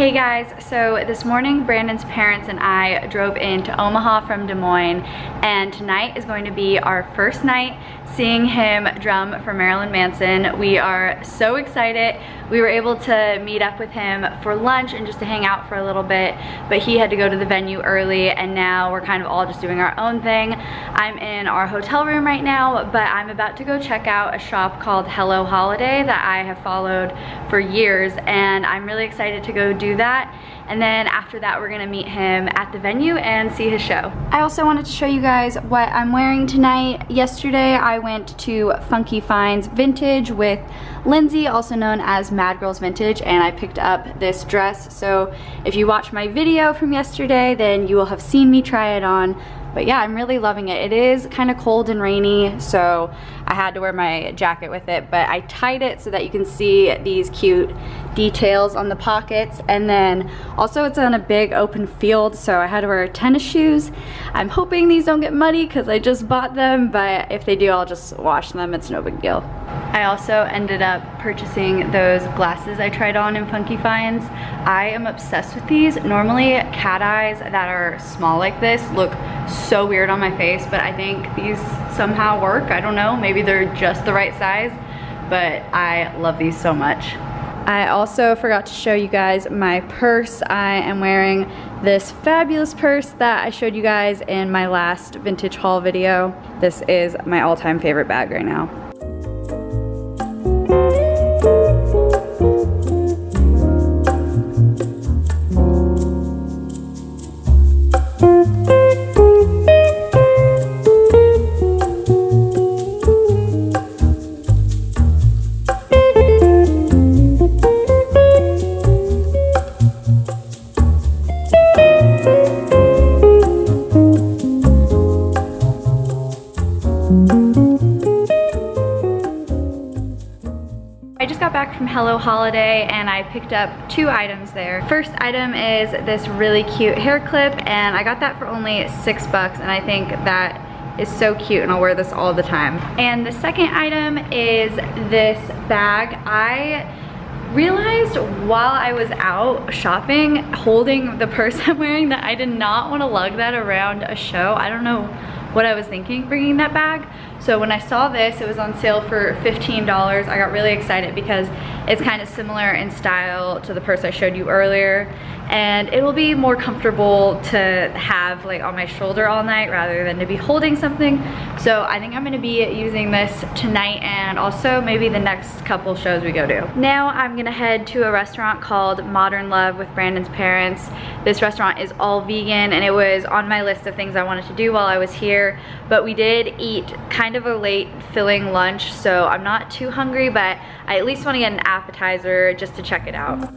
Hey guys, so this morning Brandon's parents and I drove into Omaha from Des Moines and tonight is going to be our first night seeing him drum for Marilyn Manson. We are so excited. We were able to meet up with him for lunch and just to hang out for a little bit, but he had to go to the venue early and now we're kind of all just doing our own thing. I'm in our hotel room right now, but I'm about to go check out a shop called Hello Holiday that I have followed for years and I'm really excited to go do that. And then after that, we're gonna meet him at the venue and see his show. I also wanted to show you guys what I'm wearing tonight. Yesterday, I went to Funky Finds Vintage with Lindsay, also known as Mad Girls Vintage, and I picked up this dress. So if you watch my video from yesterday, then you will have seen me try it on. But yeah, I'm really loving it. It is kind of cold and rainy, so I had to wear my jacket with it, but I tied it so that you can see these cute details on the pockets. And then also it's on a big open field, so I had to wear tennis shoes. I'm hoping these don't get muddy because I just bought them, but if they do, I'll just wash them. It's no big deal. I also ended up purchasing those glasses I tried on in Funky Finds. I am obsessed with these. Normally cat eyes that are small like this look so weird on my face, but I think these somehow work. I don't know, maybe they're just the right size, but I love these so much. I also forgot to show you guys my purse. I am wearing this fabulous purse that I showed you guys in my last vintage haul video. This is my all-time favorite bag right now. Hello Holiday and I picked up two items there. First item is this really cute hair clip and I got that for only six bucks and I think that is so cute and I'll wear this all the time. And the second item is this bag. I realized while I was out shopping holding the purse I'm wearing that I did not want to lug that around a show. I don't know what I was thinking bringing that bag. So when I saw this, it was on sale for $15. I got really excited because it's kind of similar in style to the purse I showed you earlier and it will be more comfortable to have like on my shoulder all night rather than to be holding something. So I think I'm gonna be using this tonight and also maybe the next couple shows we go to. Now I'm gonna head to a restaurant called Modern Love with Brandon's parents. This restaurant is all vegan and it was on my list of things I wanted to do while I was here, but we did eat kind of a late filling lunch, so I'm not too hungry, but I at least wanna get an appetizer just to check it out.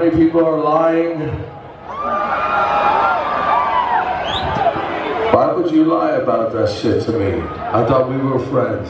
many people are lying? Why would you lie about that shit to me? I thought we were friends.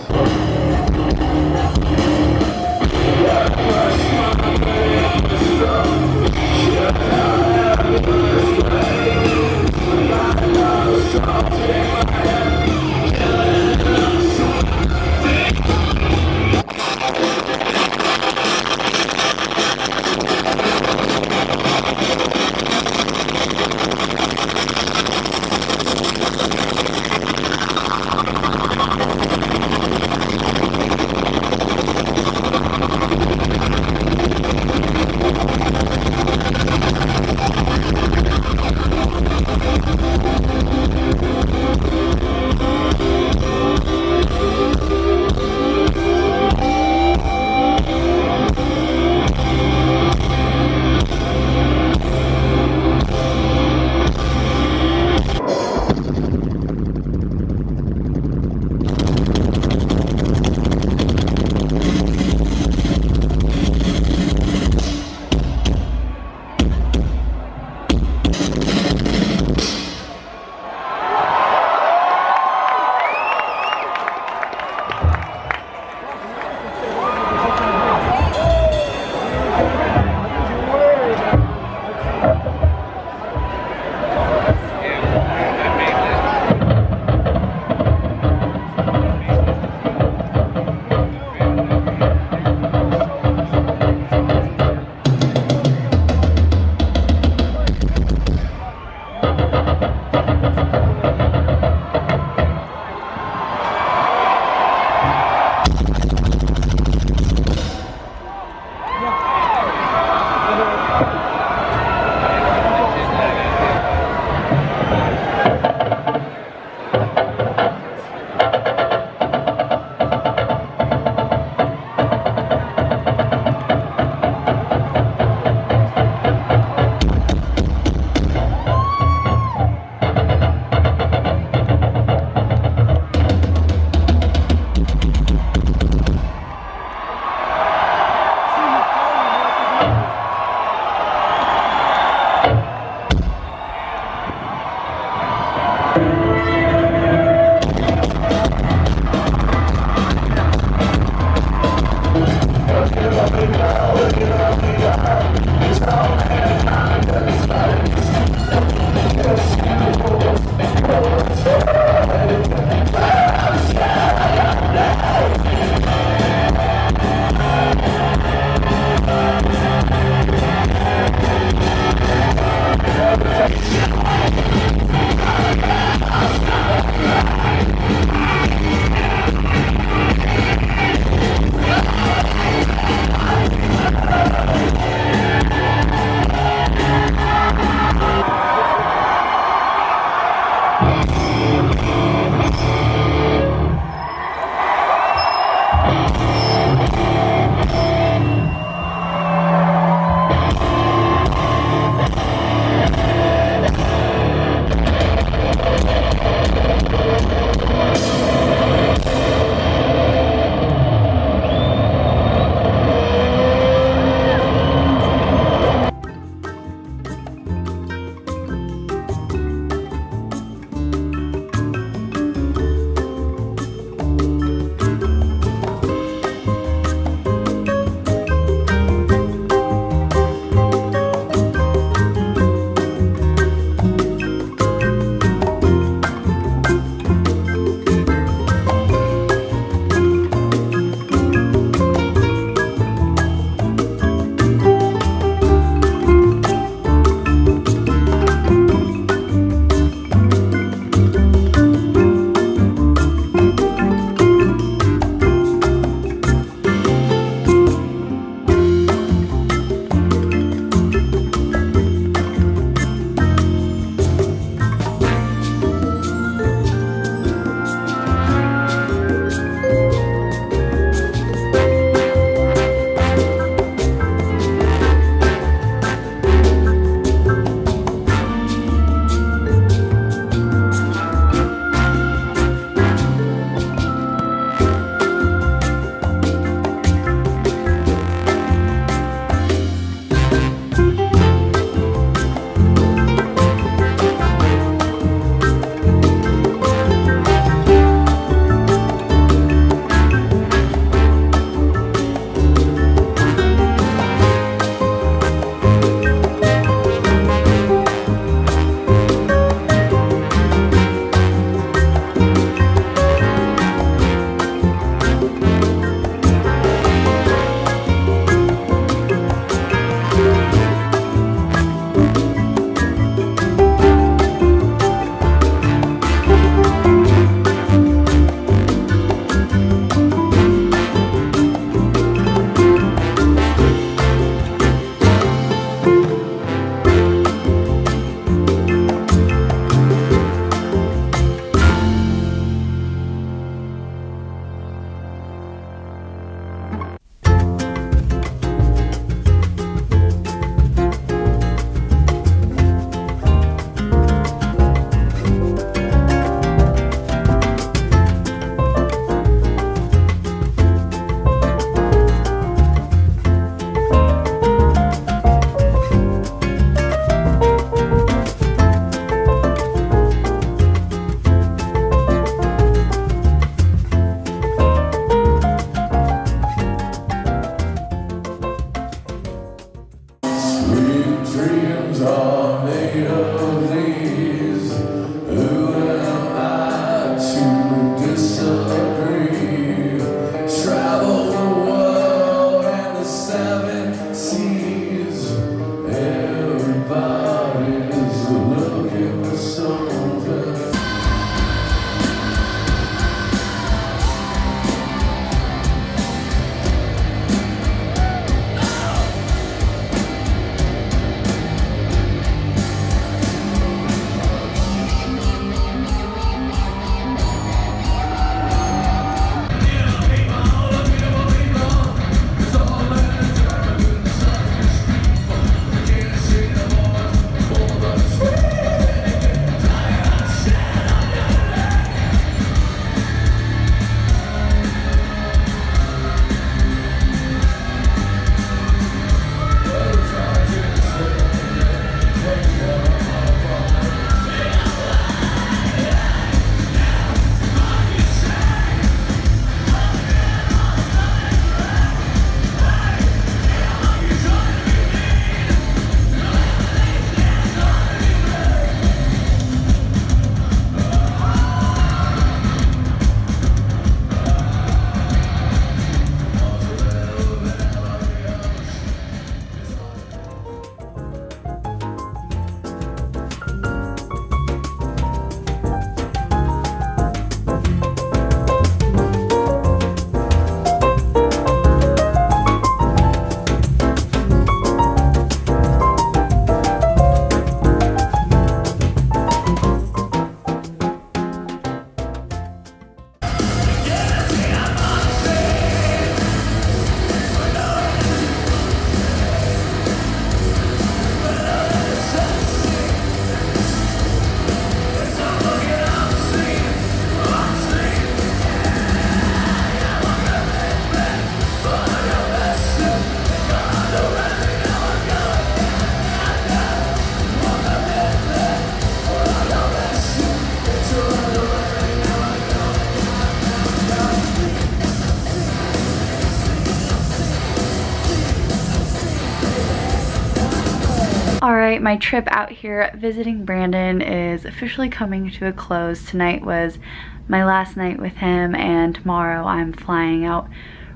My trip out here visiting Brandon is officially coming to a close. Tonight was my last night with him and tomorrow I'm flying out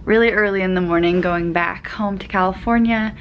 really early in the morning going back home to California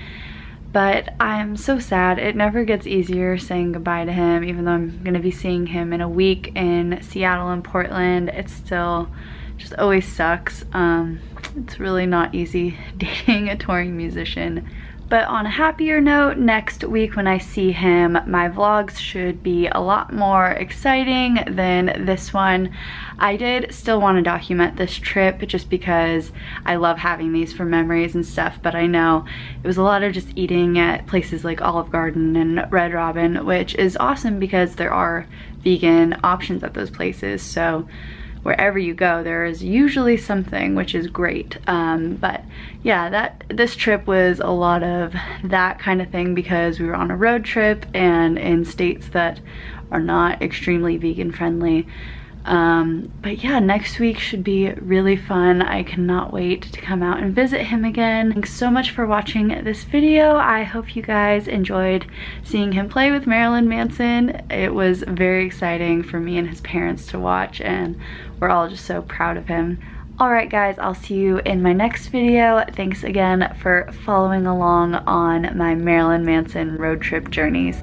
but I'm so sad. It never gets easier saying goodbye to him, even though I'm gonna be seeing him in a week in Seattle and Portland. It still just always sucks. Um, it's really not easy dating a touring musician. But on a happier note, next week when I see him, my vlogs should be a lot more exciting than this one. I did still want to document this trip just because I love having these for memories and stuff, but I know it was a lot of just eating at places like Olive Garden and Red Robin, which is awesome because there are vegan options at those places. So wherever you go there is usually something which is great um, but yeah that this trip was a lot of that kind of thing because we were on a road trip and in states that are not extremely vegan friendly um, but yeah, next week should be really fun. I cannot wait to come out and visit him again. Thanks so much for watching this video. I hope you guys enjoyed seeing him play with Marilyn Manson. It was very exciting for me and his parents to watch and we're all just so proud of him. Alright guys, I'll see you in my next video. Thanks again for following along on my Marilyn Manson road trip journeys.